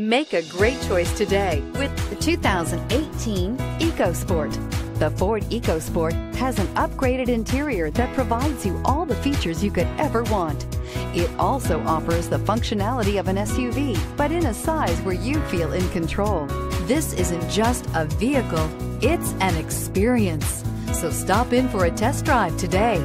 Make a great choice today with the 2018 EcoSport. The Ford EcoSport has an upgraded interior that provides you all the features you could ever want. It also offers the functionality of an SUV, but in a size where you feel in control. This isn't just a vehicle, it's an experience. So stop in for a test drive today.